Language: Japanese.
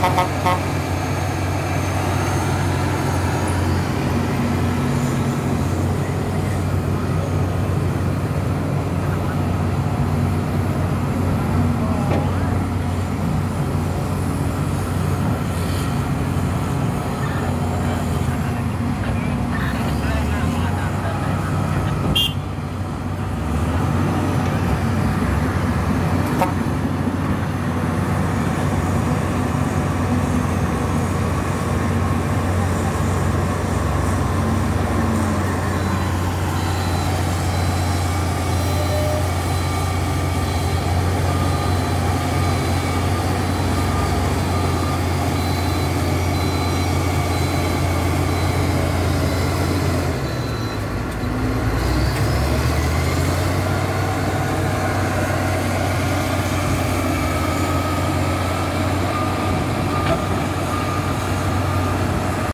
ハハハ